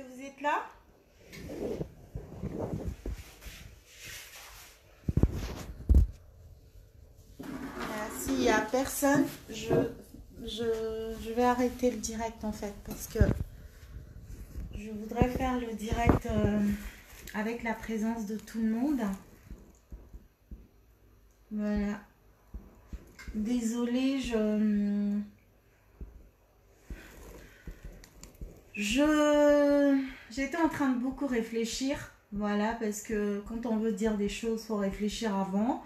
vous êtes là S'il n'y a personne, je, je, je, vais arrêter le direct en fait parce que je voudrais faire le direct euh, avec la présence de tout le monde. Voilà. Désolée, je... Je... J'étais en train de beaucoup réfléchir. Voilà, parce que quand on veut dire des choses, il faut réfléchir avant.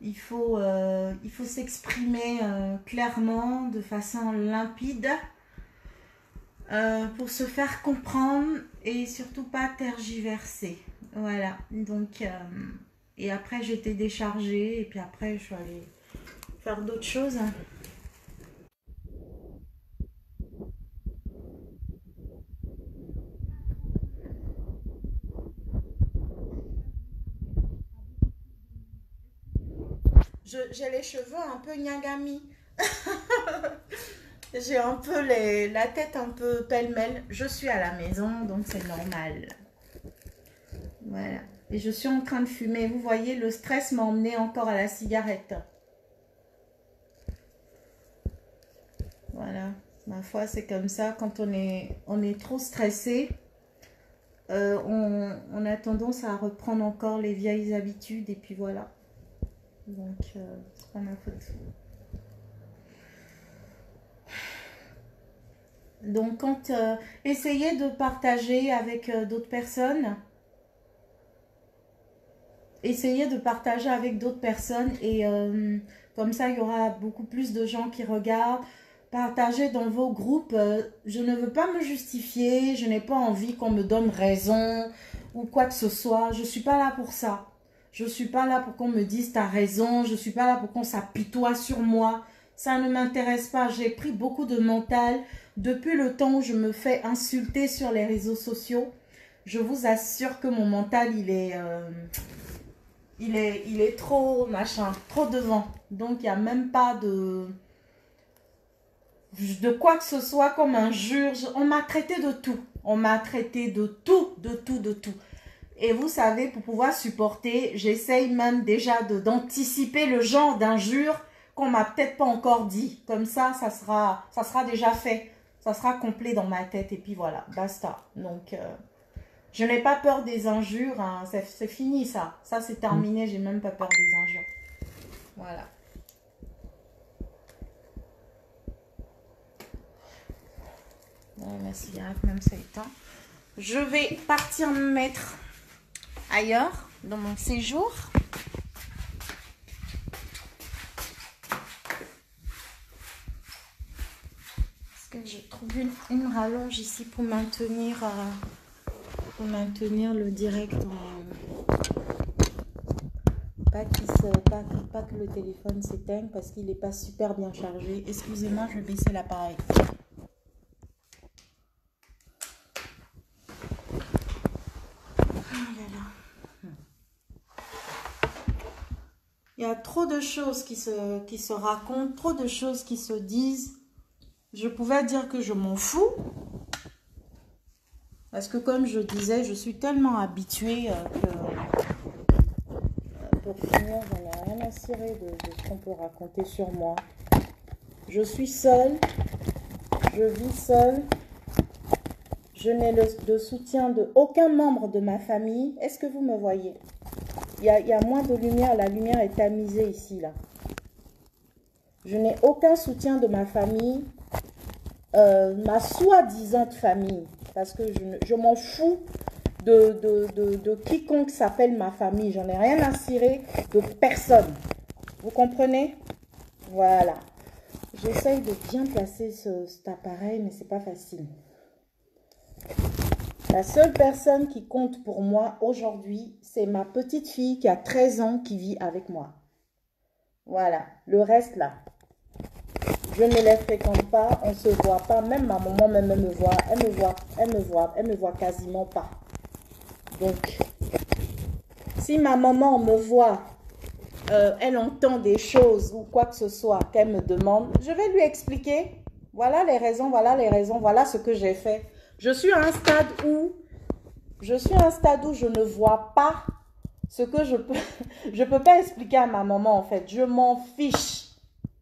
Il faut, euh, il faut s'exprimer euh, clairement, de façon limpide, euh, pour se faire comprendre et surtout pas tergiverser. Voilà, donc, et après j'étais déchargée, et puis après je suis allée faire d'autres choses. J'ai les cheveux un peu nyagami. J'ai un peu les, la tête un peu pêle-mêle. Je suis à la maison, donc c'est normal. Voilà. Et je suis en train de fumer. Vous voyez, le stress m'a emmené encore à la cigarette. Voilà. Ma foi, c'est comme ça. Quand on est, on est trop stressé, euh, on, on, a tendance à reprendre encore les vieilles habitudes. Et puis voilà. Donc, euh, pas ma faute. Donc, quand euh, essayez de partager avec euh, d'autres personnes, essayez de partager avec d'autres personnes et comme ça, il y aura beaucoup plus de gens qui regardent. Partagez dans vos groupes. je ne veux pas me justifier, je n'ai pas envie qu'on me donne raison ou quoi que ce soit. Je ne suis pas là pour ça. Je ne suis pas là pour qu'on me dise as raison. Je ne suis pas là pour qu'on s'apitoie sur moi. Ça ne m'intéresse pas. J'ai pris beaucoup de mental depuis le temps où je me fais insulter sur les réseaux sociaux. Je vous assure que mon mental, il est, euh, il est, il est trop machin, trop devant. Donc, il n'y a même pas de, de quoi que ce soit comme un jure. On m'a traité de tout. On m'a traité de tout, de tout, de tout. Et vous savez, pour pouvoir supporter, j'essaye même déjà d'anticiper le genre d'injure qu'on m'a peut-être pas encore dit. Comme ça, ça sera, ça sera déjà fait. Ça sera complet dans ma tête. Et puis voilà, basta. Donc, euh, je n'ai pas peur des injures. Hein. C'est fini ça. Ça, c'est terminé. J'ai même pas peur des injures. Voilà. ma cigarette, même ça éteint. Je vais partir me mettre ailleurs dans mon séjour. Est-ce que j'ai trouvé une, rallonge ici pour maintenir, euh, pour maintenir le direct Pas, pas, pas que le téléphone s'éteigne parce qu'il n'est pas super bien chargé. Excusez-moi, je vais baisser l'appareil. Il y a trop de choses qui se, qui se racontent, trop de choses qui se disent. Je pouvais dire que je m'en fous. Parce que comme je disais, je suis tellement habituée que... Euh, pour finir, j'en ai rien à cirer de, de ce qu'on peut raconter sur moi. Je suis seule. Je vis seule. Je n'ai le soutien de aucun membre de ma famille. Est-ce que vous me voyez? Il y, a, moins de lumière. La lumière est tamisée ici, là. Je n'ai aucun soutien de ma famille, euh, ma soi-disant famille, parce que je, m'en fous de, quiconque s'appelle ma famille. J'en ai rien à cirer de personne. Vous comprenez? Voilà. J'essaye de bien placer ce, cet appareil, mais c'est pas facile. La seule personne qui compte pour moi aujourd'hui, c'est ma petite fille qui a 13 ans qui vit avec moi. Voilà, le reste là. Je ne les fréquente pas, on ne se voit pas, même ma maman même me voit, elle me voit, elle me voit, elle me voit quasiment pas. Donc, si ma maman me voit, euh, elle entend des choses ou quoi que ce soit qu'elle me demande, je vais lui expliquer. Voilà les raisons, voilà les raisons, voilà ce que j'ai fait Je suis à un stade où je suis un stade où je ne vois pas ce que je peux je peux pas expliquer à ma maman en fait. Je m'en fiche.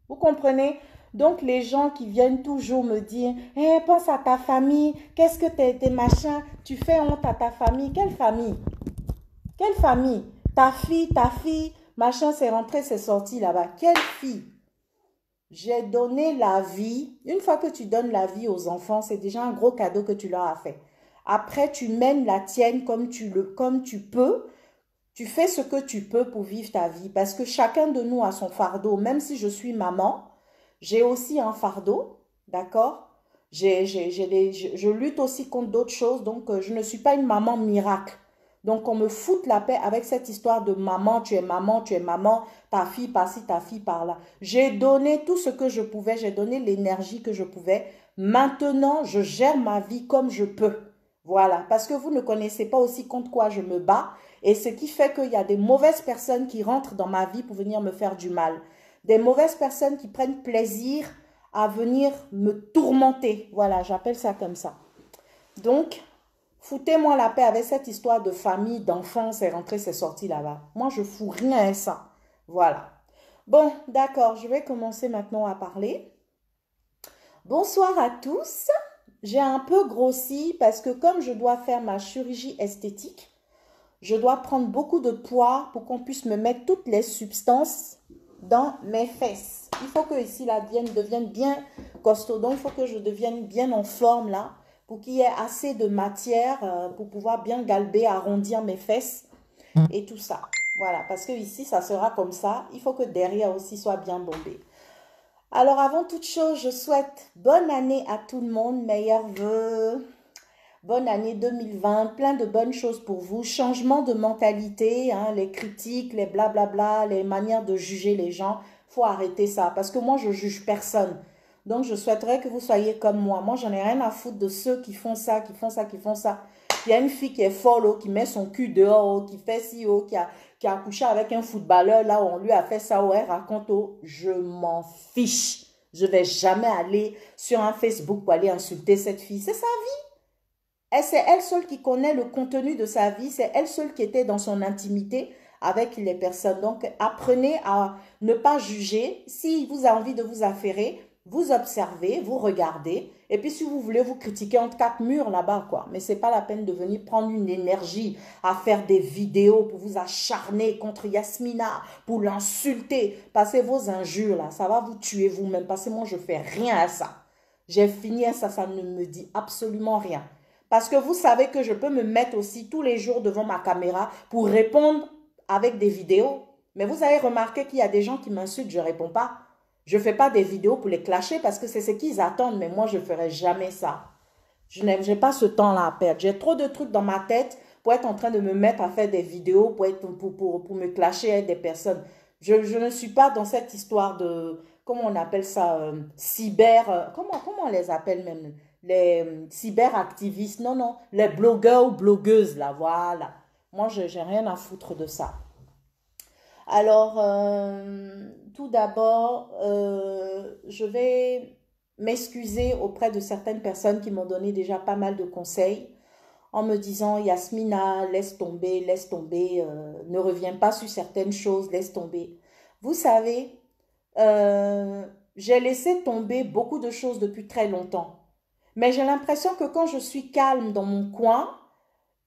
Vous comprenez? Donc les gens qui viennent toujours me dire hey, eh, pense à ta famille, qu'est-ce que t'es tes machins, tu fais honte à ta famille, quelle famille? Quelle famille? Ta fille, ta fille, machin, c'est rentré, c'est sorti là-bas. Quelle fille? J'ai donné la vie. Une fois que tu donnes la vie aux enfants, c'est déjà un gros cadeau que tu leur as fait. Après, tu mènes la tienne comme tu, le, comme tu peux. Tu fais ce que tu peux pour vivre ta vie. Parce que chacun de nous a son fardeau. Même si je suis maman, j'ai aussi un fardeau. D'accord? J'ai, j'ai, je, je lutte aussi contre d'autres choses. Donc, euh, je ne suis pas une maman miracle. Donc, on me fout la paix avec cette histoire de maman, tu es maman, tu es maman, ta fille par-ci, ta fille par-là. J'ai donné tout ce que je pouvais, j'ai donné l'énergie que je pouvais. Maintenant, je gère ma vie comme je peux. Voilà, parce que vous ne connaissez pas aussi contre quoi je me bats et ce qui fait qu'il y a des mauvaises personnes qui rentrent dans ma vie pour venir me faire du mal. Des mauvaises personnes qui prennent plaisir à venir me tourmenter. Voilà, j'appelle ça comme ça. Donc, foutez-moi la paix avec cette histoire de famille, d'enfants, c'est rentré, c'est sorti là-bas. Moi, je fous rien à ça. Voilà. Bon, d'accord, je vais commencer maintenant à parler. Bonsoir à tous j'ai un peu grossi parce que comme je dois faire ma chirurgie esthétique, je dois prendre beaucoup de poids pour qu'on puisse me mettre toutes les substances dans mes fesses. Il faut que ici la devienne bien costaud. Donc, il faut que je devienne bien en forme là pour qu'il y ait assez de matière euh, pour pouvoir bien galber, arrondir mes fesses mm. et tout ça. Voilà, parce que ici, ça sera comme ça. Il faut que derrière aussi soit bien bombé. Alors avant toute chose, je souhaite bonne année à tout le monde, meilleurs vœux. Bonne année 2020, plein de bonnes choses pour vous. Changement de mentalité, hein, les critiques, les blablabla, les manières de juger les gens. faut arrêter ça parce que moi, je juge personne. Donc, je souhaiterais que vous soyez comme moi. Moi, j'en ai rien à foutre de ceux qui font ça, qui font ça, qui font ça. Il y a une fille qui est folle, oh, qui met son cul dehors, oh, qui fait ci, oh, qui a, qui a couché avec un footballeur, là où on lui a fait ça, ouais, raconte, oh, je m'en fiche. Je vais jamais aller sur un Facebook pour aller insulter cette fille. C'est sa vie. Et c'est elle seule qui connaît le contenu de sa vie. C'est elle seule qui était dans son intimité avec les personnes. Donc, apprenez à ne pas juger. Si vous avez envie de vous affairer, vous observez, vous regardez, et puis si vous voulez vous critiquer entre quatre murs là-bas, quoi. Mais c'est pas la peine de venir prendre une énergie à faire des vidéos pour vous acharner contre Yasmina, pour l'insulter. Passez vos injures là, ça va vous tuer vous-même. Que moi, je fais rien à ça. J'ai fini à ça, ça ne me dit absolument rien. Parce que vous savez que je peux me mettre aussi tous les jours devant ma caméra pour répondre avec des vidéos. Mais vous avez remarqué qu'il y a des gens qui m'insultent, je ne réponds pas. Je ne fais pas des vidéos pour les clasher parce que c'est ce qu'ils attendent, mais moi, je ne ferai jamais ça. Je n'ai pas ce temps-là à perdre. J'ai trop de trucs dans ma tête pour être en train de me mettre à faire des vidéos, pour, être, pour, pour, pour me clasher avec des personnes. Je, je, ne suis pas dans cette histoire de, comment on appelle ça, euh, cyber, euh, comment, comment on les appelle même? Les euh, cyberactivistes, non, non, les blogueurs ou blogueuses, là, voilà. Moi, je n'ai rien à foutre de ça. Alors, tout d'abord, euh, je vais m'excuser auprès de certaines personnes qui m'ont donné déjà pas mal de conseils en me disant Yasmina, laisse tomber, laisse tomber, euh, ne reviens pas sur certaines choses, laisse tomber. Vous savez, euh, j'ai laissé tomber beaucoup de choses depuis très longtemps. Mais j'ai l'impression que quand je suis calme dans mon coin,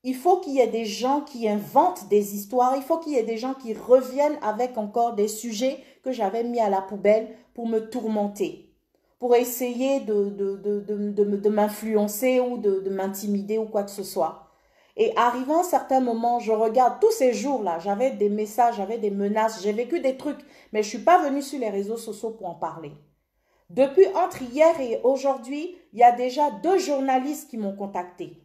il faut qu'il y ait des gens qui inventent des histoires, il faut qu'il y ait des gens qui reviennent avec encore des sujets que j'avais mis à la poubelle pour me tourmenter, pour essayer de, de, de, de m'influencer ou de, m'intimider ou quoi que ce soit. Et arrivant à un certain je regarde tous ces jours-là, j'avais des messages, j'avais des menaces, j'ai vécu des trucs, mais je ne suis pas venue sur les réseaux sociaux pour en parler. Depuis entre hier et aujourd'hui, il y a déjà deux journalistes qui m'ont contacté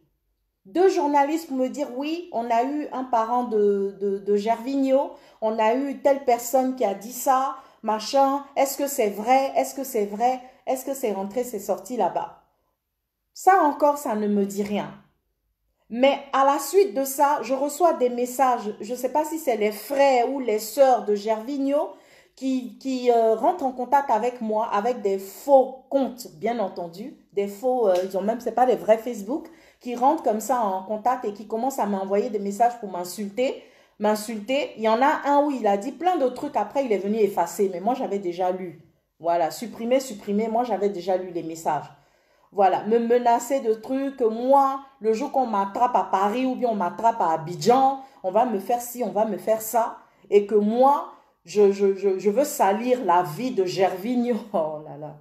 deux journalistes pour me dire oui, on a eu un parent de, de, on a eu telle personne qui a dit ça, machin, est-ce que c'est vrai, est-ce que c'est vrai, est-ce que c'est rentré, c'est sorti là-bas. Ça encore, ça ne me dit rien. Mais à la suite de ça, je reçois des messages, je ne sais pas si c'est les frères ou les sœurs de Gervigno qui, qui euh, rentrent en contact avec moi avec des faux comptes, bien entendu. des faux, euh, ils ont même, c'est pas des vrais Facebook, qui rentrent comme ça en contact et qui commencent à m'envoyer des messages pour m'insulter, m'insulter. Il y en a un où il a dit plein de trucs, après il est venu effacer, mais moi j'avais déjà lu. Voilà, supprimer, supprimer, moi j'avais déjà lu les messages. Voilà, me menacer de trucs, moi, le jour qu'on m'attrape à Paris ou bien on m'attrape à Abidjan, on va me faire ci, on va me faire ça, et que moi, je, veux salir la vie de Gervinho. Oh là là.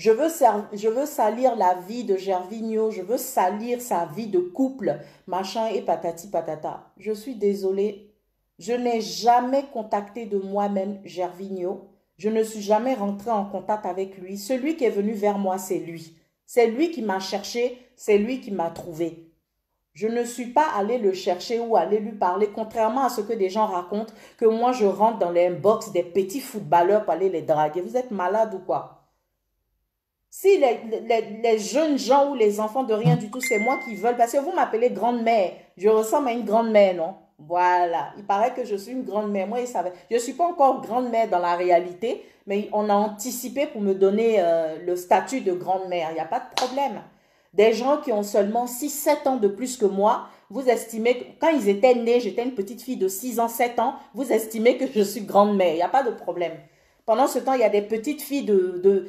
Je veux, salir la vie de Gervinho, je veux salir sa vie de couple, machin et patati patata. Je suis désolée, je n'ai jamais contacté de moi-même Gervinho. Je ne suis jamais rentrée en contact avec lui. Celui qui est venu vers moi, c'est lui. C'est lui qui m'a cherché, c'est lui qui m'a trouvé. Je ne suis pas allée le chercher ou aller lui parler, contrairement à ce que des gens racontent, que moi je rentre dans les inbox des petits footballeurs pour aller les draguer. Vous êtes malade ou quoi? Si les, les, jeunes gens ou les enfants de rien du tout, c'est moi qui veulent, parce que vous m'appelez grande-mère, je ressemble à une grande-mère, non? Voilà, il paraît que je suis une grande-mère. Moi, il savait. Je ne suis pas encore grande-mère dans la réalité, mais on a anticipé pour me donner euh, le statut de grande-mère. Il n'y a pas de problème. Des gens qui ont seulement 6-7 ans de plus que moi, vous estimez que quand ils étaient nés, j'étais une petite fille de 6 ans, 7 ans, vous estimez que je suis grande-mère. Il n'y a pas de problème. Pendant ce temps, il y a des petites filles de,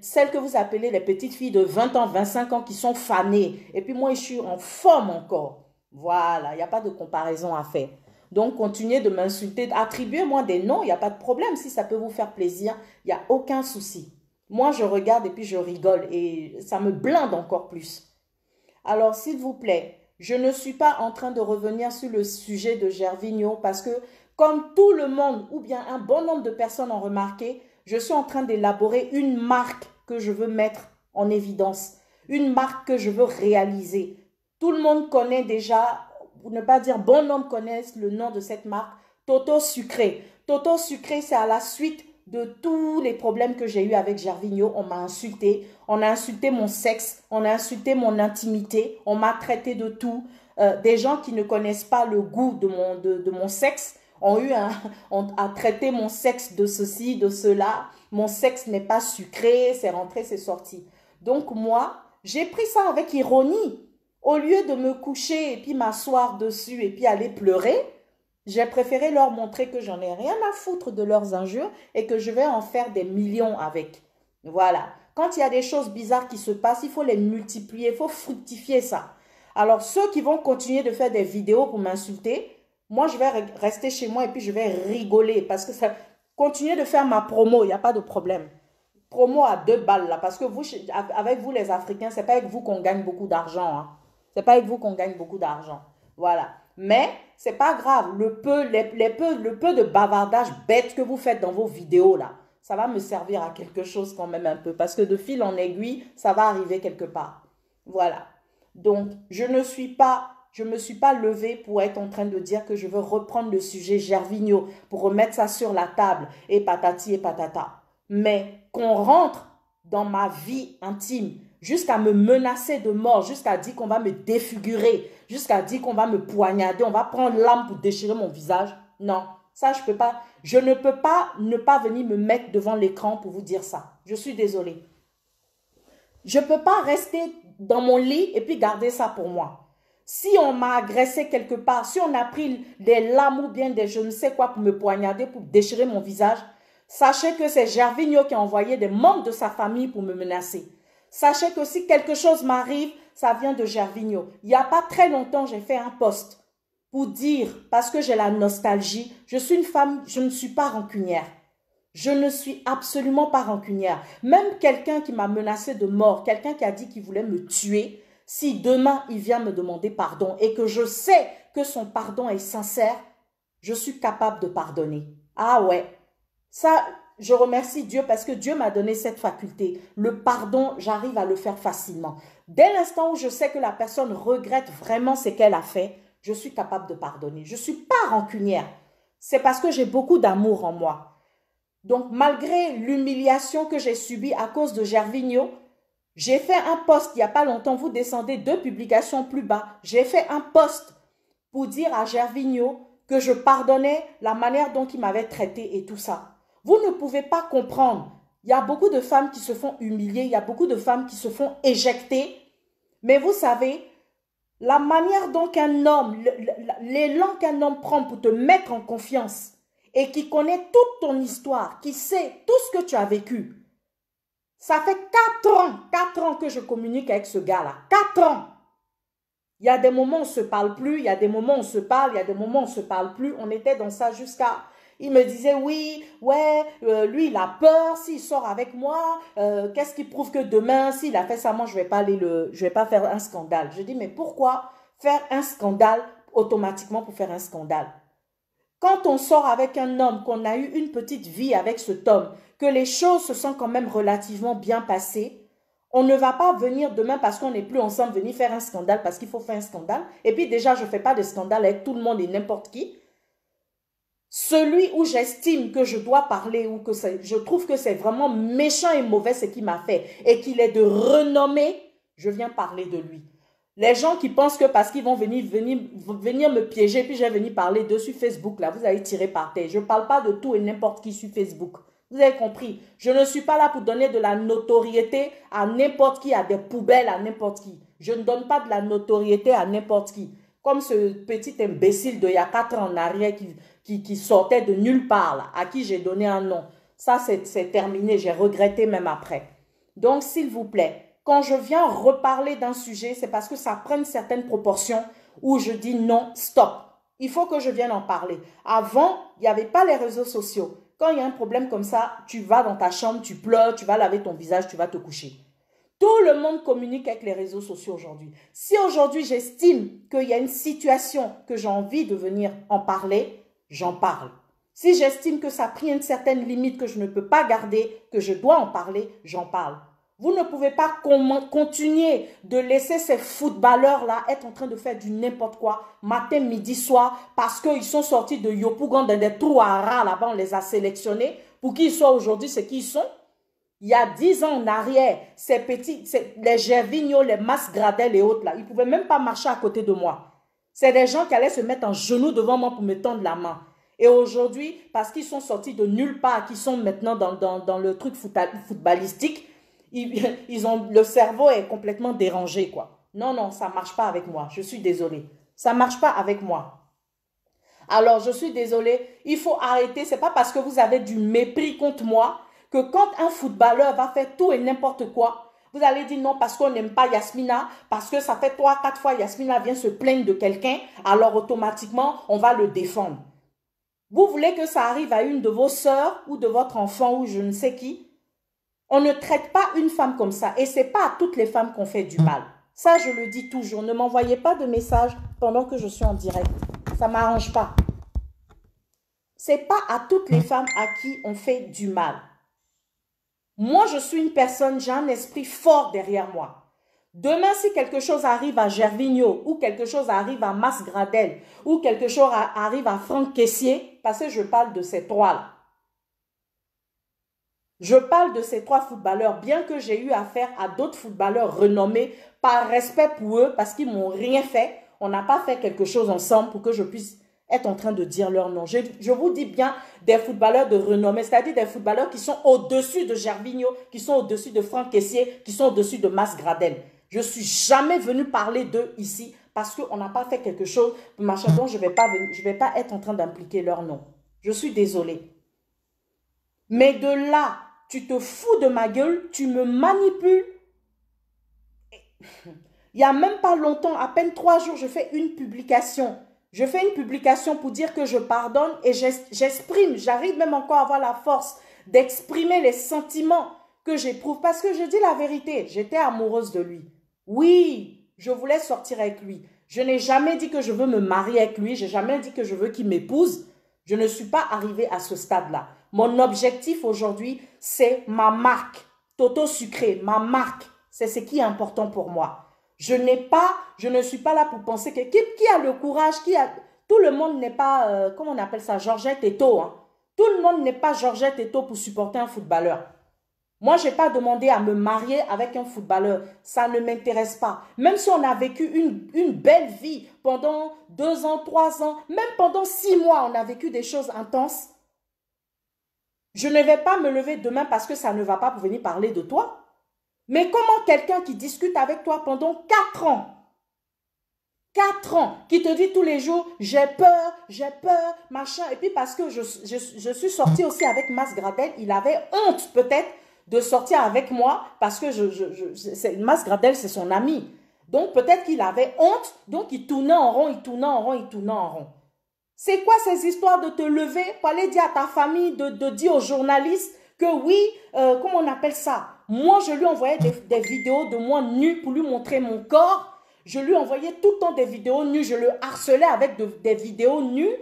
celles que vous appelez les petites filles de 20 ans, 25 ans qui sont fanées. Et puis moi, je suis en forme encore. Voilà, il n'y a pas de comparaison à faire. Donc, continuez de m'insulter. Attribuez-moi des noms, il n'y a pas de problème. Si ça peut vous faire plaisir, il n'y a aucun souci. Moi, je regarde et puis je rigole et ça me blinde encore plus. Alors, s'il vous plaît, je ne suis pas en train de revenir sur le sujet de Gervigno parce que, comme tout le monde ou bien un bon nombre de personnes ont remarqué, je suis en train d'élaborer une marque que je veux mettre en évidence, une marque que je veux réaliser. Tout le monde connaît déjà, pour ne pas dire bon nombre connaissent le nom de cette marque, Toto Sucré. Toto Sucré, c'est à la suite de tous les problèmes que j'ai eu avec Gervigno. On m'a insulté, on a insulté mon sexe, on a insulté mon intimité, on m'a traité de tout. Euh, des gens qui ne connaissent pas le goût de mon, de, mon sexe ont eu un, on a traité mon sexe de ceci, de cela. Mon sexe n'est pas sucré, c'est rentré, c'est sorti. Donc moi, j'ai pris ça avec ironie. Au lieu de me coucher et puis m'asseoir dessus et puis aller pleurer, j'ai préféré leur montrer que j'en ai rien à foutre de leurs injures et que je vais en faire des millions avec. Voilà. Quand il y a des choses bizarres qui se passent, il faut les multiplier, il faut fructifier ça. Alors ceux qui vont continuer de faire des vidéos pour m'insulter, moi je vais rester chez moi et puis je vais rigoler parce que ça continuer de faire ma promo, il n'y a pas de problème. Promo à deux balles là parce que vous avec vous les Africains, c'est pas avec vous qu'on gagne beaucoup d'argent. Hein. C'est pas avec vous qu'on gagne beaucoup d'argent. Voilà. Mais c'est pas grave. Le peu, les, peu, le peu de bavardage bête que vous faites dans vos vidéos là, ça va me servir à quelque chose quand même un peu. Parce que de fil en aiguille, ça va arriver quelque part. Voilà. Donc, je ne suis pas, je me suis pas levée pour être en train de dire que je veux reprendre le sujet Gervigno pour remettre ça sur la table et patati et patata. Mais qu'on rentre dans ma vie intime, jusqu'à me menacer de mort, jusqu'à dire qu'on va me défigurer, jusqu'à dire qu'on va me poignarder, on va prendre l'âme pour déchirer mon visage. Non, ça je peux pas. Je ne peux pas ne pas venir me mettre devant l'écran pour vous dire ça. Je suis désolée. Je ne peux pas rester dans mon lit et puis garder ça pour moi. Si on m'a agressé quelque part, si on a pris des lames ou bien des je ne sais quoi pour me poignarder, pour déchirer mon visage, sachez que c'est Gervigno qui a envoyé des membres de sa famille pour me menacer. Sachez que si quelque chose m'arrive, ça vient de Gervigno. Il n'y a pas très longtemps, j'ai fait un post pour dire, parce que j'ai la nostalgie, je suis une femme, je ne suis pas rancunière. Je ne suis absolument pas rancunière. Même quelqu'un qui m'a menacé de mort, quelqu'un qui a dit qu'il voulait me tuer, si demain il vient me demander pardon et que je sais que son pardon est sincère, je suis capable de pardonner. Ah ouais, ça, je remercie Dieu parce que Dieu m'a donné cette faculté. Le pardon, j'arrive à le faire facilement. Dès l'instant où je sais que la personne regrette vraiment ce qu'elle a fait, je suis capable de pardonner. Je ne suis pas rancunière. C'est parce que j'ai beaucoup d'amour en moi. Donc, malgré l'humiliation que j'ai subie à cause de Gervigno, j'ai fait un post il n'y a pas longtemps. Vous descendez deux publications plus bas. J'ai fait un post pour dire à Gervigno que je pardonnais la manière dont il m'avait traité et tout ça. Vous ne pouvez pas comprendre Il y a beaucoup de femmes qui se font humilier, il y a beaucoup de femmes qui se font éjecter. Mais vous savez, la manière dont un homme, l'élan qu'un homme prend pour te mettre en confiance et qui connaît toute ton histoire, qui sait tout ce que tu as vécu. Ça fait quatre ans, quatre ans que je communique avec ce gars-là. Quatre ans. Il y a des moments où on ne se parle plus, il y a des moments où on se parle, il y a des moments où on ne se parle plus. On était dans ça jusqu'à il me disait, oui, ouais, euh, lui, il a peur, s'il sort avec moi, euh, qu'est-ce qui prouve que demain, s'il a fait ça, moi, je vais pas le, je vais pas faire un scandale. Je dis, mais pourquoi faire un scandale automatiquement pour faire un scandale? Quand on sort avec un homme, qu'on a eu une petite vie avec cet homme, que les choses se sont quand même relativement bien passées, on ne va pas venir demain parce qu'on n'est plus ensemble venir faire un scandale parce qu'il faut faire un scandale. Et puis déjà, je ne fais pas de scandale avec tout le monde et n'importe qui. Celui où j'estime que je dois parler ou que je trouve que c'est vraiment méchant et mauvais ce qu'il m'a fait et qu'il est de renommée, je viens parler de lui. Les gens qui pensent que parce qu'ils vont venir, venir, venir me piéger, puis je vais venir parler dessus Facebook, là, vous allez tirer par terre. Je ne parle pas de tout et n'importe qui sur Facebook. Vous avez compris Je ne suis pas là pour donner de la notoriété à n'importe qui, à des poubelles, à n'importe qui. Je ne donne pas de la notoriété à n'importe qui. Comme ce petit imbécile de y a quatre ans en arrière qui, qui, sortait de nulle part, là, à qui j'ai donné un nom. Ça, c'est terminé. J'ai regretté même après. Donc, s'il vous plaît, quand je viens reparler d'un sujet, c'est parce que ça prend une certaine proportion où je dis non, stop. Il faut que je vienne en parler. Avant, il n'y avait pas les réseaux sociaux. Quand il y a un problème comme ça, tu vas dans ta chambre, tu pleures, tu vas laver ton visage, tu vas te coucher. Tout le monde communique avec les réseaux sociaux aujourd'hui. Si aujourd'hui j'estime qu'il y a une situation que j'ai envie de venir en parler, j'en parle. Si j'estime que ça a pris une certaine limite que je ne peux pas garder, que je dois en parler, j'en parle. Vous ne pouvez pas continuer de laisser ces footballeurs-là être en train de faire du n'importe quoi matin, midi, soir, parce qu'ils sont sortis de Yopougon dans des trous à rats là-bas, on les a sélectionnés pour qu'ils soient aujourd'hui ce qu'ils sont. Il y a dix ans en arrière, ces petits, les Gervigno, les Masgradel et autres là, ils ne pouvaient même pas marcher à côté de moi. C'est des gens qui allaient se mettre en genoux devant moi pour me tendre la main. Et aujourd'hui, parce qu'ils sont sortis de nulle part, qu'ils sont maintenant dans, dans, le truc footballistique, le cerveau est complètement dérangé, quoi. Non, non, ça ne marche pas avec moi. Je suis désolée. Ça ne marche pas avec moi. Alors, je suis désolée. Il faut arrêter. Ce n'est pas parce que vous avez du mépris contre moi que quand un footballeur va faire tout et n'importe quoi, vous allez dire non parce qu'on n'aime pas Yasmina, parce que ça fait trois, quatre fois Yasmina vient se plaindre de quelqu'un, alors automatiquement on va le défendre. Vous voulez que ça arrive à une de vos sœurs ou de votre enfant ou je ne sais qui? On ne traite pas une femme comme ça et c'est pas à toutes les femmes qu'on fait du mal. Ça je le dis toujours, ne m'envoyez pas de messages pendant que je suis en direct. Ça m'arrange pas. C'est pas à toutes les femmes à qui on fait du mal. Moi, je suis une personne, j'ai un esprit fort derrière moi. Demain, si quelque chose arrive à Gervigno, ou quelque chose arrive à Masgradel, ou quelque chose arrive à Franck Caissier, parce que je parle de ces trois-là. Je parle de ces trois footballeurs, bien que j'ai eu affaire à d'autres footballeurs renommés, par respect pour eux, parce qu'ils m'ont rien fait. On n'a pas fait quelque chose ensemble pour que je puisse être en train de dire leur nom. Je, vous dis bien des footballeurs de renommée, c'est-à-dire des footballeurs qui sont au-dessus de Gervinho, qui sont au-dessus de Franck Caissier, qui sont au-dessus de Mas Gradel. Je suis jamais venu parler d'eux ici parce qu'on n'a pas fait quelque chose. Machin, donc je ne vais, pas vais pas être en train d'impliquer leur nom. Je suis désolée. Mais de là, tu te fous de ma gueule, tu me manipules. Il n'y a même pas longtemps, à peine trois jours, je fais une publication je fais une publication pour dire que je pardonne et j'exprime, j'arrive même encore à avoir la force d'exprimer les sentiments que j'éprouve parce que je dis la vérité, j'étais amoureuse de lui. Oui, je voulais sortir avec lui. Je n'ai jamais dit que je veux me marier avec lui, j'ai jamais dit que je veux qu'il m'épouse. Je ne suis pas arrivée à ce stade-là. Mon objectif aujourd'hui, c'est ma marque. Toto sucré, ma marque. C'est ce qui est important pour moi. Je n'ai pas, je ne suis pas là pour penser que qui, a le courage, qui a, tout le monde n'est pas, euh, comment on appelle ça, Georgette Eto. Hein. Tout le monde n'est pas Georgette Eto pour supporter un footballeur. Moi, je n'ai pas demandé à me marier avec un footballeur. Ça ne m'intéresse pas. Même si on a vécu une, une, belle vie pendant deux ans, trois ans, même pendant six mois, on a vécu des choses intenses. Je ne vais pas me lever demain parce que ça ne va pas pour venir parler de toi. Mais comment quelqu'un qui discute avec toi pendant quatre ans, quatre ans, qui te dit tous les jours, j'ai peur, j'ai peur, machin, et puis parce que je, suis sortie aussi avec Mas Gradel, il avait honte peut-être de sortir avec moi parce que je, Mas Gradel, c'est son ami. Donc peut-être qu'il avait honte, donc il tournait en rond, il tournait en rond, il tournait en rond. C'est quoi ces histoires de te lever pour aller dire à ta famille, de, dire aux journalistes que oui, euh, comment on appelle ça? Moi, je lui envoyais des, des, vidéos de moi nue pour lui montrer mon corps. Je lui envoyais tout le temps des vidéos nues. Je le harcelais avec des vidéos nues.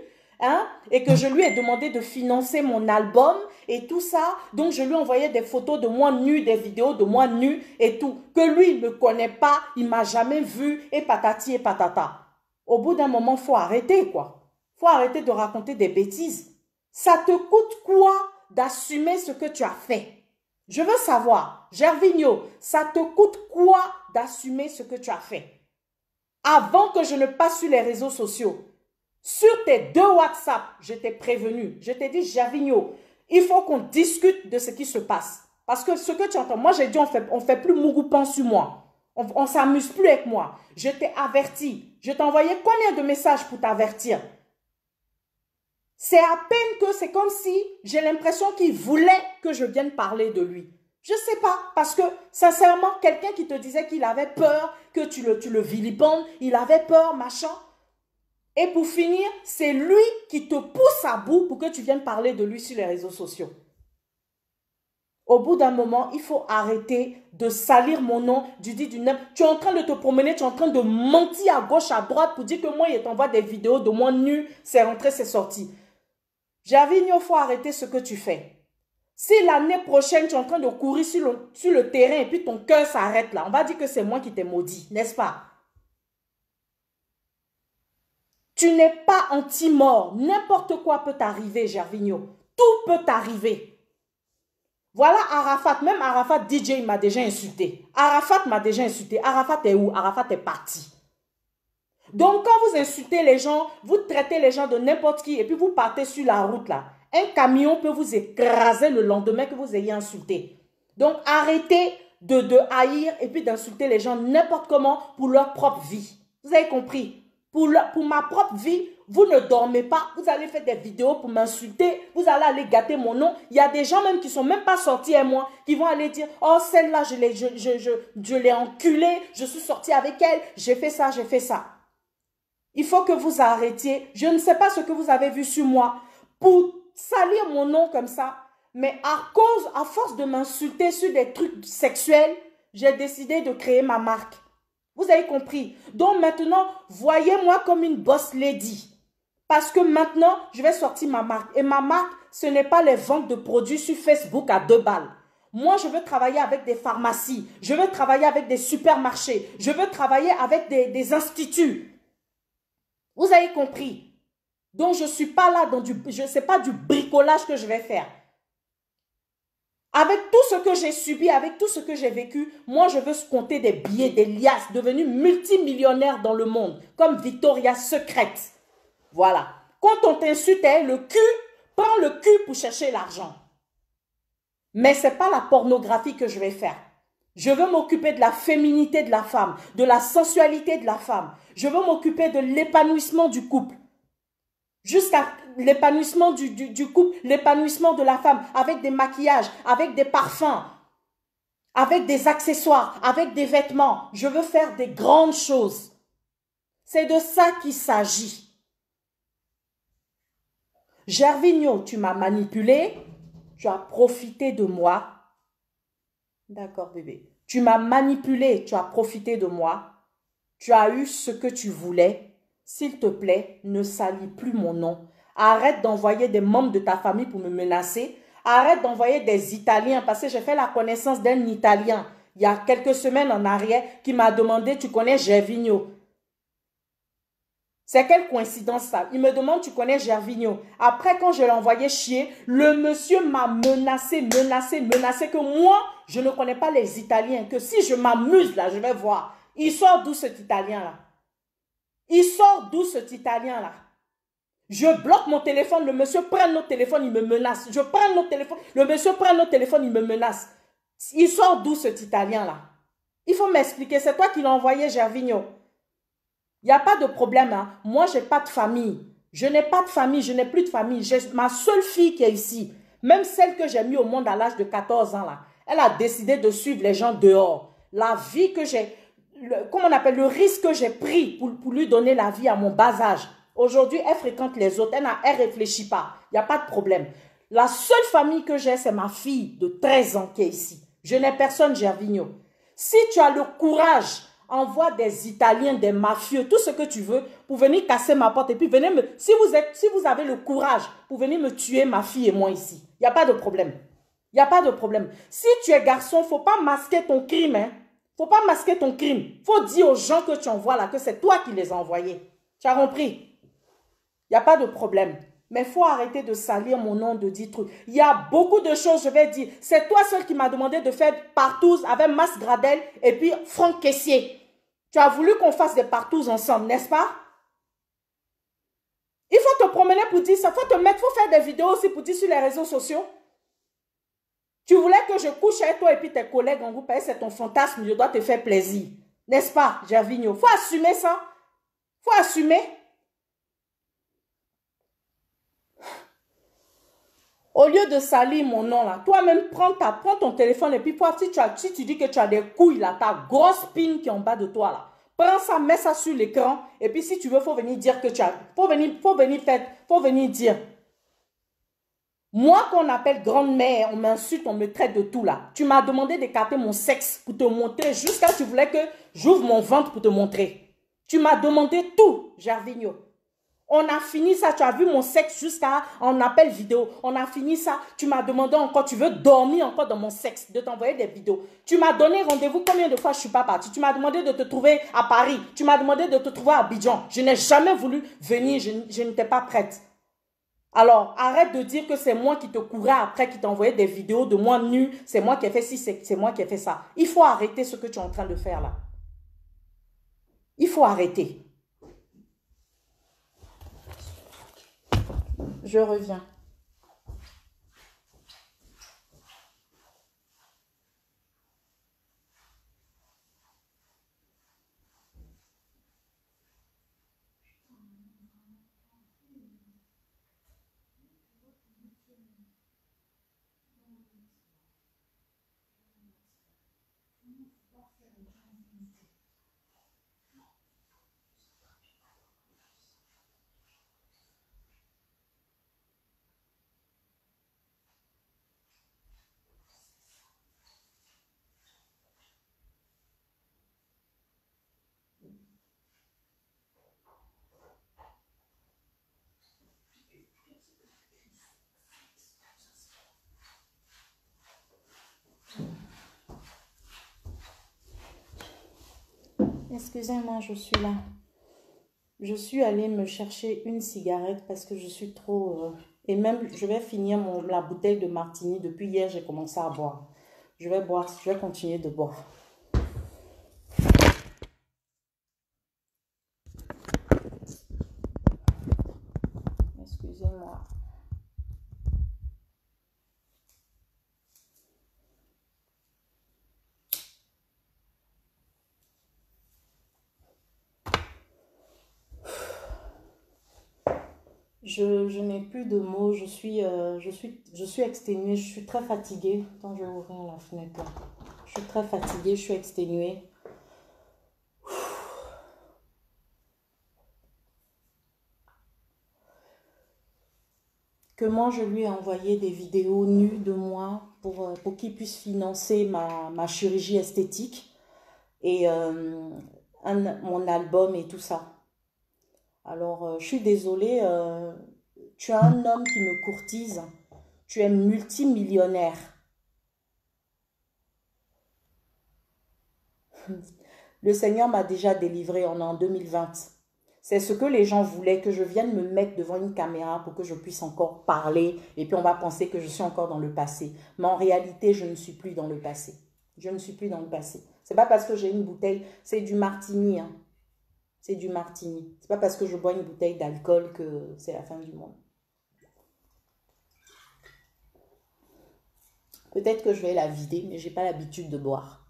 Hein, et que je lui ai demandé de financer mon album et tout ça. Donc, je lui envoyais des photos de moi nue, des vidéos de moi nue et tout. Que lui, ne connaît pas, il m'a jamais vu et patati et patata. Au bout d'un moment, faut arrêter, quoi faut arrêter de raconter des bêtises. Ça te coûte quoi d'assumer ce que tu as fait? Je veux savoir, Gervigno, ça te coûte quoi d'assumer ce que tu as fait? Avant que je ne passe sur les réseaux sociaux, sur tes deux WhatsApp, je t'ai prévenu, je t'ai dit, Gervigno, il faut qu'on discute de ce qui se passe. Parce que ce que tu entends, moi j'ai dit, on fait, on fait plus mougoupant sur moi. On ne s'amuse plus avec moi. Je t'ai averti. Je t'ai envoyé combien de messages pour t'avertir? C'est à peine que c'est comme si j'ai l'impression qu'il voulait que je vienne parler de lui. Je ne sais pas, parce que sincèrement, quelqu'un qui te disait qu'il avait peur, que tu le, tu le vilipendes, il avait peur, machin. Et pour finir, c'est lui qui te pousse à bout pour que tu viennes parler de lui sur les réseaux sociaux. Au bout d'un moment, il faut arrêter de salir mon nom du dit du. Tu es en train de te promener, tu es en train de mentir à gauche, à droite pour dire que moi, il t'envoie des vidéos de moi nu, c'est rentré, c'est sorti. Javigno, faut arrêter ce que tu fais. Si l'année prochaine, tu es en train de courir sur le, terrain et puis ton cœur s'arrête là, on va dire que c'est moi qui t'ai maudit, n'est-ce pas? Tu n'es pas anti-mort. N'importe quoi peut t'arriver, Gervigno. Tout peut t'arriver. Voilà Arafat. Même Arafat, DJ, m'a déjà insulté. Arafat m'a déjà insulté. Arafat est où? Arafat est parti. Donc, quand vous insultez les gens, vous traitez les gens de n'importe qui et puis vous partez sur la route là, un camion peut vous écraser le lendemain que vous ayez insulté. Donc, arrêtez de, de haïr et puis d'insulter les gens n'importe comment pour leur propre vie. Vous avez compris? Pour, ma propre vie, vous ne dormez pas, vous allez faire des vidéos pour m'insulter, vous allez aller gâter mon nom. Il y a des gens même qui sont même pas sortis à moi, qui vont aller dire, oh celle-là, je l'ai je, je, je, je enculée, je suis sortie avec elle, j'ai fait ça, j'ai fait ça. Il faut que vous arrêtiez. Je ne sais pas ce que vous avez vu sur moi pour salir mon nom comme ça. Mais à cause, à force de m'insulter sur des trucs sexuels, j'ai décidé de créer ma marque. Vous avez compris. Donc maintenant, voyez-moi comme une boss lady. Parce que maintenant, je vais sortir ma marque. Et ma marque, ce n'est pas les ventes de produits sur Facebook à deux balles. Moi, je veux travailler avec des pharmacies. Je veux travailler avec des supermarchés. Je veux travailler avec des, des instituts. Vous avez compris? Donc, je ne suis pas là dans du... Je sais pas du bricolage que je vais faire. Avec tout ce que j'ai subi, avec tout ce que j'ai vécu, moi, je veux compter des billets, des liasses, devenir multimillionnaire dans le monde, comme Victoria Secret. Voilà. Quand on t'insulte, hein, le cul, prends le cul pour chercher l'argent. Mais ce n'est pas la pornographie que je vais faire. Je veux m'occuper de la féminité de la femme, de la sensualité de la femme. Je veux m'occuper de l'épanouissement du couple. Jusqu'à l'épanouissement du, couple, l'épanouissement de la femme, avec des maquillages, avec des parfums, avec des accessoires, avec des vêtements. Je veux faire des grandes choses. C'est de ça qu'il s'agit. Gervigno, tu m'as manipulé, tu as profité de moi. D'accord, bébé. Tu m'as manipulé, tu as profité de moi. Tu as eu ce que tu voulais. S'il te plaît, ne salis plus mon nom. Arrête d'envoyer des membres de ta famille pour me menacer. Arrête d'envoyer des Italiens parce que j'ai fait la connaissance d'un Italien il y a quelques semaines en arrière qui m'a demandé, tu connais Gervigno c'est quelle coïncidence ça? Il me demande, tu connais Gervigno. Après, quand je l'ai envoyé chier, le monsieur m'a menacé, menacé, menacé que moi, je ne connais pas les Italiens, que si je m'amuse là, je vais voir. Il sort d'où cet Italien-là Il sort d'où cet Italien-là Je bloque mon téléphone, le monsieur prend notre téléphone, il me menace. Je prends notre téléphone, le monsieur prend notre téléphone, il me menace. Il sort d'où cet Italien-là Il faut m'expliquer, c'est toi qui l'as envoyé, Gervigno. Il n'y a pas de problème. Hein. Moi, je n'ai pas de famille. Je n'ai pas de famille, je n'ai plus de famille. J'ai ma seule fille qui est ici. Même celle que j'ai mis au monde à l'âge de 14 ans, là. Elle a décidé de suivre les gens dehors. La vie que j'ai, comment on appelle, le risque que j'ai pris pour, lui donner la vie à mon bas âge. Aujourd'hui, elle fréquente les autres, elle ne réfléchit pas. Il n'y a pas de problème. La seule famille que j'ai, c'est ma fille de 13 ans qui est ici. Je n'ai personne, Gervigno. Si tu as le courage, envoie des Italiens, des mafieux, tout ce que tu veux, pour venir casser ma porte. Et puis venez me... Si vous, êtes, si vous avez le courage pour venir me tuer, ma fille et moi ici, il n'y a pas de problème. Il n'y a pas de problème. Si tu es garçon, faut pas masquer ton crime. Hein. faut pas masquer ton crime. Faut dire aux gens que tu envoies là que c'est toi qui les as envoyés. Tu as compris? Il n'y a pas de problème. Mais faut arrêter de salir mon nom, de dire trucs. Il y a beaucoup de choses, je vais dire. C'est toi seul qui m'a demandé de faire partout avec Mas Gradel et puis Franck Caissier. Tu as voulu qu'on fasse des partous ensemble, n'est-ce pas? Il faut te promener pour dire ça. Il faut te mettre, il faut faire des vidéos aussi pour dire sur les réseaux sociaux. Tu voulais que je couche avec toi et puis tes collègues en groupe, c'est ton fantasme, je dois te faire plaisir. N'est-ce pas, Gervigno? Il faut assumer ça. Faut assumer. Au lieu de salir mon nom là, toi-même prends, ta, prends ton téléphone et puis si tu, tu dis que tu as des couilles là, ta grosse pine qui est en bas de toi là, prends ça, mets ça sur l'écran et puis si tu veux, faut venir dire que tu as, faut venir, faut venir faire, faut venir dire. Moi qu'on appelle grande-mère, on m'insulte, on me traite de tout là. Tu m'as demandé d'écarter mon sexe pour te montrer jusqu'à ce que tu voulais que j'ouvre mon ventre pour te montrer. Tu m'as demandé tout, Gervigno. On a fini ça. Tu as vu mon sexe jusqu'à en appel vidéo. On a fini ça. Tu m'as demandé encore, tu veux dormir encore dans mon sexe, de t'envoyer des vidéos. Tu m'as donné rendez-vous combien de fois je suis pas partie. Tu m'as demandé de te trouver à Paris. Tu m'as demandé de te trouver à Abidjan. Je n'ai jamais voulu venir. Je, n'étais pas prête. Alors, arrête de dire que c'est moi qui te courais après, qui t'envoyais des vidéos de moi nu. C'est moi qui ai fait ci, c'est moi qui ai fait ça. Il faut arrêter ce que tu es en train de faire là. Il faut arrêter. Je reviens. Excusez-moi, je suis là. Je suis allée me chercher une cigarette parce que je suis trop... Euh, et même, je vais finir mon, la bouteille de martini. Depuis hier, j'ai commencé à boire. Je vais boire, je vais continuer de boire. Je, n'ai plus de mots, je suis, euh, je, suis, je suis exténuée, je suis très fatiguée. Attends, je vais ouvrir la fenêtre Je suis très fatiguée, je suis exténuée. Que moi, je lui ai envoyé des vidéos nues de moi pour, euh, pour qu'il puisse financer ma, chirurgie esthétique et euh, mon album et tout ça. Alors, euh, je suis désolée, euh, tu as un homme qui me courtise, tu es multimillionnaire. Le Seigneur m'a déjà délivré, en 2020. C'est ce que les gens voulaient, que je vienne me mettre devant une caméra pour que je puisse encore parler. Et puis on va penser que je suis encore dans le passé. Mais en réalité, je ne suis plus dans le passé. Je ne suis plus dans le passé. C'est pas parce que j'ai une bouteille, c'est du martini. Hein. C'est du martini. C'est pas parce que je bois une bouteille d'alcool que c'est la fin du monde. Peut-être que je vais la vider, mais j'ai pas l'habitude de boire.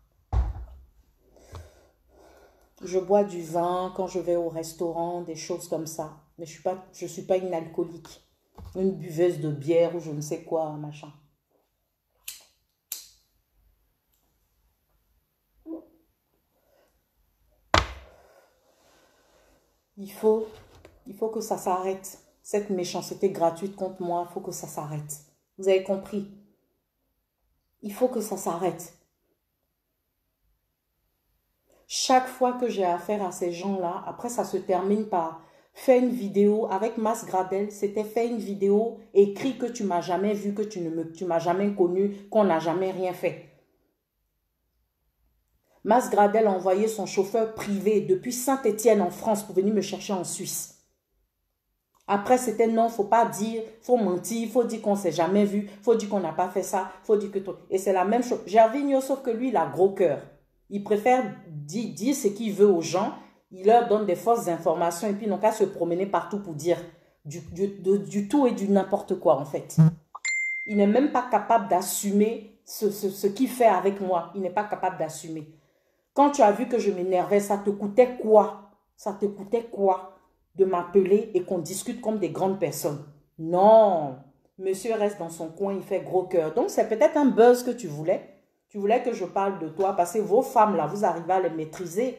Je bois du vin quand je vais au restaurant, des choses comme ça. Mais je suis pas, je suis pas une alcoolique, une buveuse de bière ou je ne sais quoi, machin. Il faut, que ça s'arrête. Cette méchanceté gratuite contre moi, il faut que ça s'arrête. Vous avez compris? Il faut que ça s'arrête. Chaque fois que j'ai affaire à ces gens-là, après ça se termine par faire une vidéo avec Mas Gradel, c'était faire une vidéo écrit que tu m'as jamais vu, que tu ne me, tu m'as jamais connu, qu'on n'a jamais rien fait. Mas Gradel a envoyé son chauffeur privé depuis Saint-Étienne en France pour venir me chercher en Suisse. Après, c'était non, faut pas dire, faut mentir, faut dire qu'on s'est jamais vu, faut dire qu'on n'a pas fait ça, faut dire que tout. Et c'est la même chose. Gervinho, sauf que lui, il a gros cœur. Il préfère dire, dire ce qu'il veut aux gens, il leur donne des fausses informations et puis ils n'ont qu'à se promener partout pour dire du, du, tout et du n'importe quoi en fait. Il n'est même pas capable d'assumer ce, ce, ce qu'il fait avec moi. Il n'est pas capable d'assumer. Quand tu as vu que je m'énervais, ça te coûtait quoi? Ça te coûtait quoi de m'appeler et qu'on discute comme des grandes personnes? Non, monsieur reste dans son coin, il fait gros cœur. Donc c'est peut-être un buzz que tu voulais. Tu voulais que je parle de toi parce que vos femmes là, vous arrivez à les maîtriser.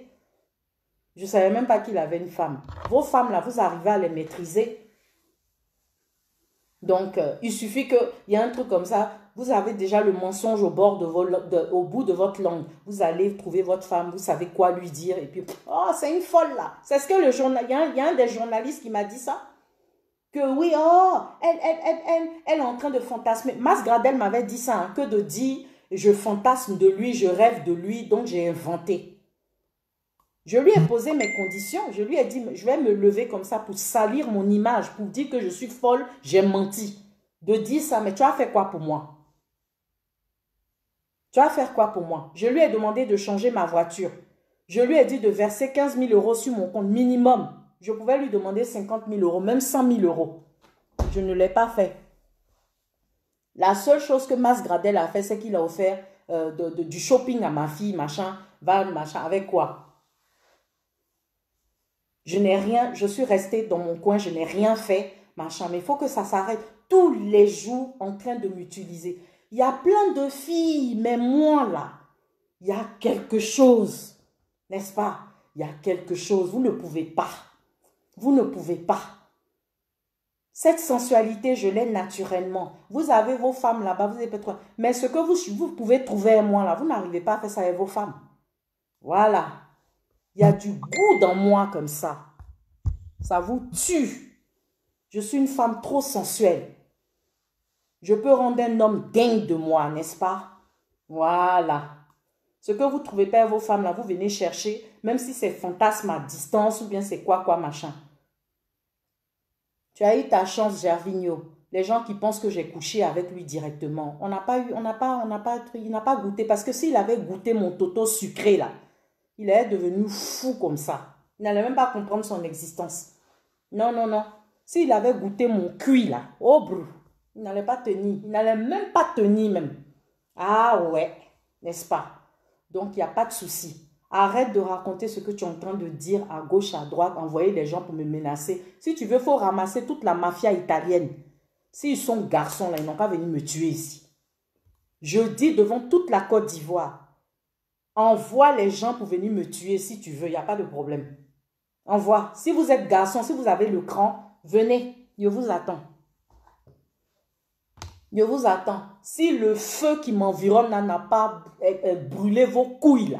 Je ne savais même pas qu'il avait une femme. Vos femmes là, vous arrivez à les maîtriser. Donc, euh, il suffit qu'il y ait un truc comme ça, vous avez déjà le mensonge au, bord de, bout de votre langue. Vous allez trouver votre femme, vous savez quoi lui dire. Et puis, oh, c'est une folle là. C'est ce que le journal... Il y, a un, des journalistes qui m'a dit ça. Que oui, oh, elle, elle, elle, elle, elle est en train de fantasmer. Mas Gradel m'avait dit ça, hein, que de dire, je fantasme de lui, je rêve de lui, donc j'ai inventé. Je lui ai posé mes conditions. Je lui ai dit, je vais me lever comme ça pour salir mon image, pour dire que je suis folle, j'ai menti. De dire ça, mais tu as fait quoi pour moi? Tu vas faire quoi pour moi? Je lui ai demandé de changer ma voiture. Je lui ai dit de verser 15 000 euros sur mon compte minimum. Je pouvais lui demander 50 000 euros, même 100 000 euros. Je ne l'ai pas fait. La seule chose que Mas Gradel a fait, c'est qu'il a offert euh, du shopping à ma fille, machin, va, machin, avec quoi? Je n'ai rien, je suis restée dans mon coin, je n'ai rien fait, machin, mais il faut que ça s'arrête. Tous les jours en train de m'utiliser. Il y a plein de filles, mais moi là, il y a quelque chose, n'est-ce pas? Il y a quelque chose, vous ne pouvez pas. Vous ne pouvez pas. Cette sensualité, je l'ai naturellement. Vous avez vos femmes là-bas, vous avez peut-être... Mais ce que vous, vous pouvez trouver moi là, vous n'arrivez pas à faire ça avec vos femmes. Voilà. Il y a du goût dans moi comme ça. Ça vous tue. Je suis une femme trop sensuelle. Je peux rendre un homme dingue de moi, n'est-ce pas? Voilà. Ce que vous trouvez pas vos femmes, là, vous venez chercher, même si c'est fantasme à distance ou bien c'est quoi, quoi, machin. Tu as eu ta chance, Gervinho. Les gens qui pensent que j'ai couché avec lui directement. On n'a pas eu, on n'a pas, on n'a pas, il n'a pas goûté. Parce que s'il avait goûté mon toto sucré, là, il est devenu fou comme ça. Il n'allait même pas comprendre son existence. Non, non, non. S'il avait goûté mon cuit, là, oh, brou, il n'allait pas tenir. Il n'allait même pas tenir même. Ah ouais, n'est-ce pas? Donc, il n'y a pas de souci. Arrête de raconter ce que tu es en train de dire à gauche, à droite, envoyer des gens pour me menacer. Si tu veux, faut ramasser toute la mafia italienne. S'ils sont garçons, là, ils n'ont qu'à venir me tuer ici. Je dis devant toute la Côte d'Ivoire, envoie les gens pour venir me tuer si tu veux, il n'y a pas de problème. Envoie. Si vous êtes garçon, si vous avez le cran, venez, je vous attends. Je vous attends. Si le feu qui m'environne n'a pas eh, eh, brûlé vos couilles là,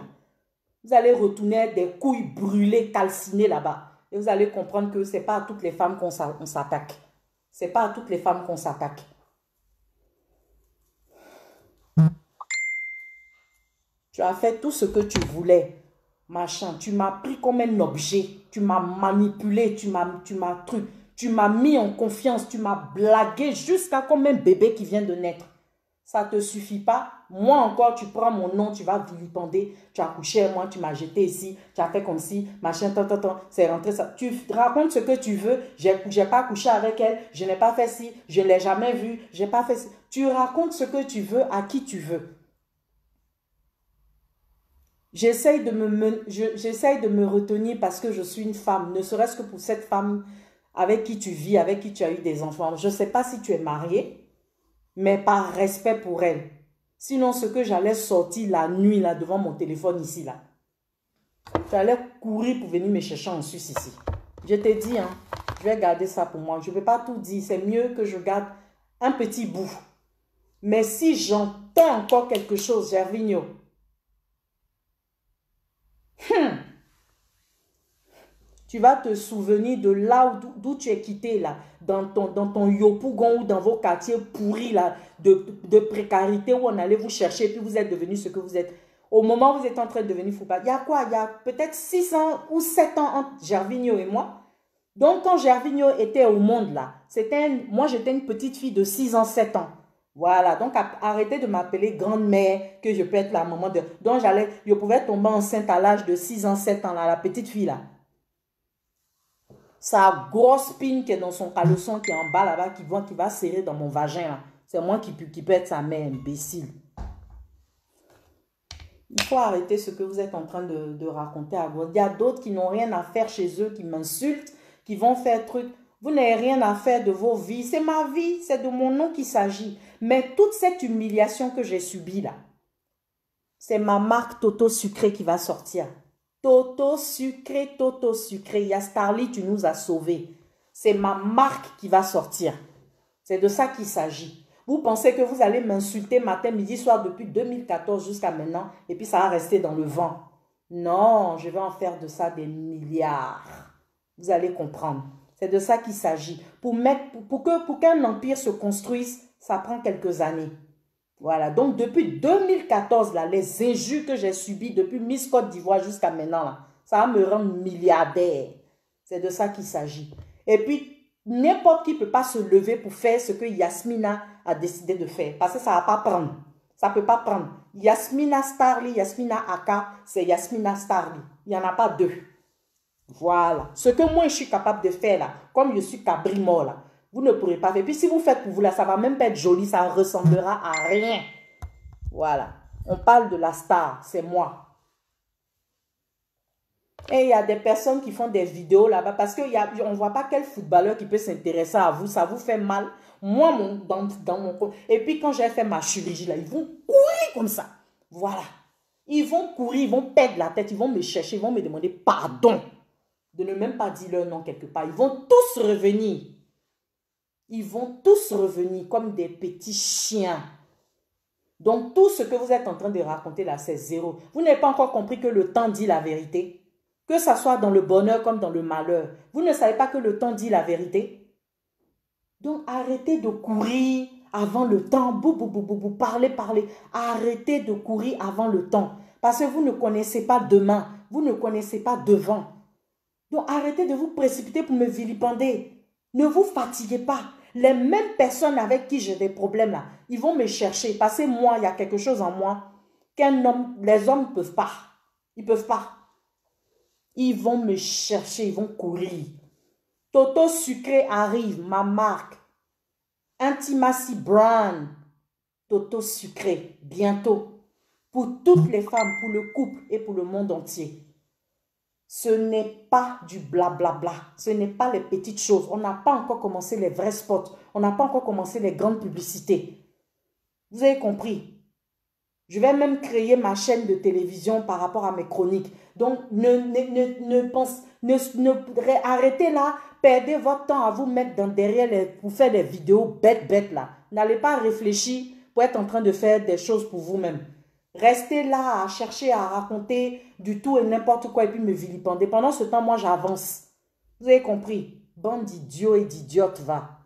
vous allez retourner des couilles brûlées, calcinées là-bas. Et vous allez comprendre que ce n'est pas à toutes les femmes qu'on s'attaque. Ce n'est pas à toutes les femmes qu'on s'attaque. Tu as fait tout ce que tu voulais. Machin, tu m'as pris comme un objet. Tu m'as manipulé, tu m'as tu m'as mis en confiance, tu m'as blagué jusqu'à comme un bébé qui vient de naître. Ça ne te suffit pas. Moi encore, tu prends mon nom, tu vas vilipender. Tu as couché avec moi, tu m'as jeté ici, tu as fait comme si, machin, tant, tant, tant, c'est rentré ça. Tu racontes ce que tu veux. Je n'ai pas couché avec elle, je n'ai pas fait ci, je ne l'ai jamais vue, je n'ai pas fait ci. Tu racontes ce que tu veux à qui tu veux. J'essaye de me, j'essaye de me retenir parce que je suis une femme, ne serait-ce que pour cette femme avec qui tu vis, avec qui tu as eu des enfants. Je ne sais pas si tu es marié, mais par respect pour elle. Sinon, ce que j'allais sortir la nuit là devant mon téléphone ici là, j'allais courir pour venir me chercher en Suisse ici. Je t'ai dit, hein, je vais garder ça pour moi. Je ne vais pas tout dire. C'est mieux que je garde un petit bout. Mais si j'entends encore quelque chose, Gervigno, Hmm. Tu vas te souvenir de là d'où tu es quitté, là, dans ton, dans ton Yopougon ou dans vos quartiers pourris, là, de, de précarité, où on allait vous chercher, puis vous êtes devenu ce que vous êtes. Au moment où vous êtes en train de devenir fou, il y a quoi? Il y a peut-être 6 ans ou 7 ans entre Gervigno et moi. Donc, quand Gervigno était au monde, là, c'était moi, j'étais une petite fille de 6 ans, 7 ans. Voilà, donc arrêtez de m'appeler grande-mère, que je peux être la maman de... Donc j'allais, je pouvais tomber enceinte à l'âge de 6 ans, 7 ans, là, la petite fille là. Sa grosse pine qui est dans son caleçon, qui est en bas là-bas, qui va, qui va serrer dans mon vagin là. C'est moi qui, qui peux être sa mère, imbécile. Il faut arrêter ce que vous êtes en train de, de raconter à vous. Il y a d'autres qui n'ont rien à faire chez eux, qui m'insultent, qui vont faire truc. Vous n'avez rien à faire de vos vies. C'est ma vie, c'est de mon nom qu'il s'agit. Mais toute cette humiliation que j'ai subie là, c'est ma marque Toto Sucré qui va sortir. Toto Sucré, Toto Sucré. Yastarly, tu nous as sauvés. C'est ma marque qui va sortir. C'est de ça qu'il s'agit. Vous pensez que vous allez m'insulter matin, midi, soir depuis 2014 jusqu'à maintenant et puis ça va rester dans le vent. Non, je vais en faire de ça des milliards. Vous allez comprendre. C'est de ça qu'il s'agit. Pour, pour, que, pour qu'un empire se construise, ça prend quelques années. Voilà, donc depuis 2014, là, les injures que j'ai subies depuis Miss Côte d'Ivoire jusqu'à maintenant, ça va me rendre milliardaire. C'est de ça qu'il s'agit. Et puis, n'importe qui ne peut pas se lever pour faire ce que Yasmina a décidé de faire. Parce que ça ne va pas prendre. Ça ne peut pas prendre. Yasmina Starly, Yasmina Aka, c'est Yasmina Starly. Il n'y en a pas deux. Voilà. Ce que moi, je suis capable de faire là, comme je suis cabrimor là, vous ne pourrez pas faire. Puis si vous faites pour vous là, ça va même pas être joli, ça ressemblera à rien. Voilà. On parle de la star, c'est moi. Et il y a des personnes qui font des vidéos là-bas parce qu'on ne voit pas quel footballeur qui peut s'intéresser à vous. Ça vous fait mal. Moi, mon, dans, dans mon... Et puis quand j'ai fait ma chirurgie là, ils vont courir comme ça. Voilà. Ils vont courir, ils vont perdre la tête, ils vont me chercher, ils vont me demander pardon de ne même pas dire leur nom quelque part. Ils vont tous revenir. Ils vont tous revenir comme des petits chiens. Donc tout ce que vous êtes en train de raconter là, c'est zéro. Vous n'avez pas encore compris que le temps dit la vérité. Que ce soit dans le bonheur comme dans le malheur. Vous ne savez pas que le temps dit la vérité. Donc arrêtez de courir avant le temps. Bou, bou, bou, bou, bou, parlez, parlez. Arrêtez de courir avant le temps. Parce que vous ne connaissez pas demain. Vous ne connaissez pas devant. Donc arrêtez de vous précipiter pour me vilipender. Ne vous fatiguez pas. Les mêmes personnes avec qui j'ai des problèmes là, ils vont me chercher. Parce que moi, il y a quelque chose en moi qu'un homme, les hommes ne peuvent pas. Ils ne peuvent pas. Ils vont me chercher, ils vont courir. Toto Sucré arrive, ma marque. Intimacy Brand. Toto Sucré, bientôt. Pour toutes les femmes, pour le couple et pour le monde entier. Ce n'est pas du blablabla. Bla bla. Ce n'est pas les petites choses. On n'a pas encore commencé les vrais spots. On n'a pas encore commencé les grandes publicités. Vous avez compris? Je vais même créer ma chaîne de télévision par rapport à mes chroniques. Donc, ne, ne, ne, pense, ne, arrêtez là, perdez votre temps à vous mettre derrière pour faire des vidéos bêtes, bêtes là. N'allez pas réfléchir pour être en train de faire des choses pour vous-même. Rester là à chercher à raconter du tout et n'importe quoi et puis me vilipender. Pendant ce temps, moi, j'avance. Vous avez compris Bande d'idiots et d'idiotes, va.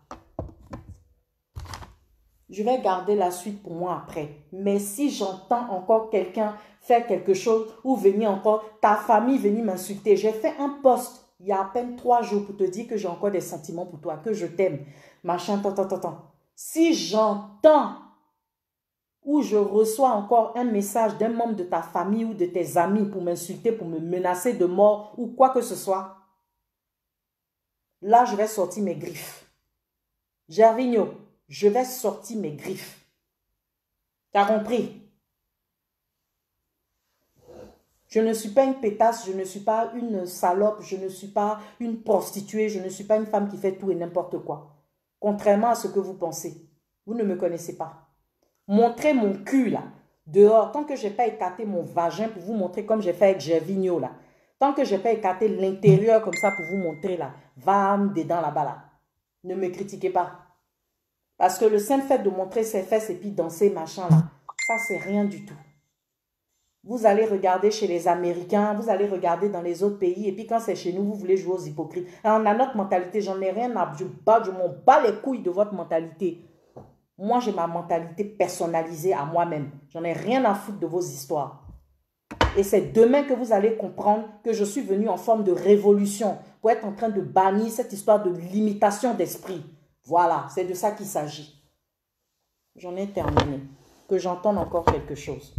Je vais garder la suite pour moi après. Mais si j'entends encore quelqu'un faire quelque chose ou venir encore, ta famille venir m'insulter, j'ai fait un post il y a à peine trois jours pour te dire que j'ai encore des sentiments pour toi, que je t'aime, machin, tant, tant, tant, tant. Si j'entends ou je reçois encore un message d'un membre de ta famille ou de tes amis pour m'insulter, pour me menacer de mort ou quoi que ce soit, là, je vais sortir mes griffes. Gervigno, je vais sortir mes griffes. T'as compris? Je ne suis pas une pétasse, je ne suis pas une salope, je ne suis pas une prostituée, je ne suis pas une femme qui fait tout et n'importe quoi. Contrairement à ce que vous pensez. Vous ne me connaissez pas montrer mon cul là, dehors, tant que je n'ai pas écarté mon vagin pour vous montrer comme j'ai fait avec Gervigno là, tant que je n'ai pas écarté l'intérieur comme ça pour vous montrer là, va dedans là-bas là. Ne me critiquez pas. Parce que le simple fait de montrer ses fesses et puis danser machin là, ça c'est rien du tout. Vous allez regarder chez les Américains, vous allez regarder dans les autres pays, et puis quand c'est chez nous, vous voulez jouer aux hypocrites. on a notre mentalité, j'en ai rien à... Je, je m'en bats les couilles de votre mentalité. Moi, j'ai ma mentalité personnalisée à moi-même. J'en ai rien à foutre de vos histoires. Et c'est demain que vous allez comprendre que je suis venu en forme de révolution pour être en train de bannir cette histoire de limitation d'esprit. Voilà, c'est de ça qu'il s'agit. J'en ai terminé. Que j'entende encore quelque chose.